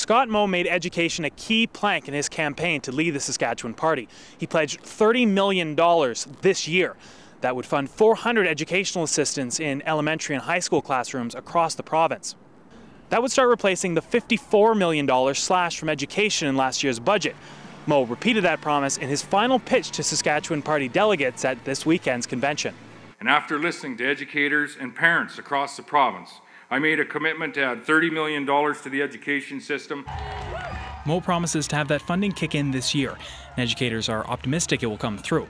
Scott Moe made education a key plank in his campaign to lead the Saskatchewan Party. He pledged $30 million this year. That would fund 400 educational assistants in elementary and high school classrooms across the province. That would start replacing the $54 million slash from education in last year's budget. Moe repeated that promise in his final pitch to Saskatchewan Party delegates at this weekend's convention. And after listening to educators and parents across the province, I made a commitment to add $30 million to the education system. Moe promises to have that funding kick in this year, and educators are optimistic it will come through.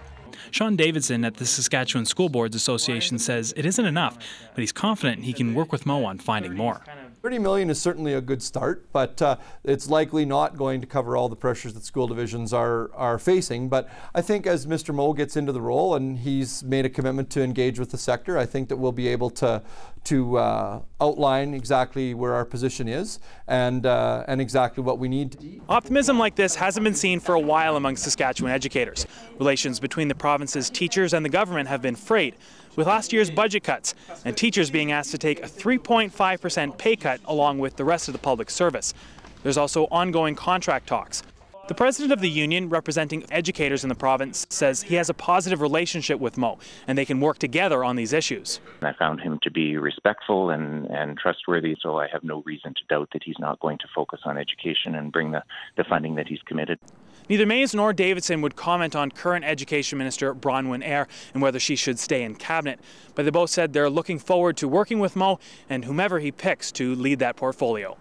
Shawn Davidson at the Saskatchewan School Boards Association says it isn't enough, but he's confident he can work with Moe on finding more. 30 million is certainly a good start, but uh, it's likely not going to cover all the pressures that school divisions are are facing. But I think as Mr. Moe gets into the role and he's made a commitment to engage with the sector, I think that we'll be able to to uh, outline exactly where our position is and uh, and exactly what we need. Optimism like this hasn't been seen for a while among Saskatchewan educators. Relations between the province's teachers and the government have been frayed with last year's budget cuts and teachers being asked to take a 3.5% pay cut along with the rest of the public service. There's also ongoing contract talks. The president of the union, representing educators in the province, says he has a positive relationship with Moe and they can work together on these issues. I found him to be respectful and, and trustworthy, so I have no reason to doubt that he's not going to focus on education and bring the, the funding that he's committed. Neither Maze nor Davidson would comment on current Education Minister Bronwyn Eyre and whether she should stay in cabinet, but they both said they're looking forward to working with Moe and whomever he picks to lead that portfolio.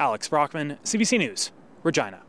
Alex Brockman, CBC News, Regina.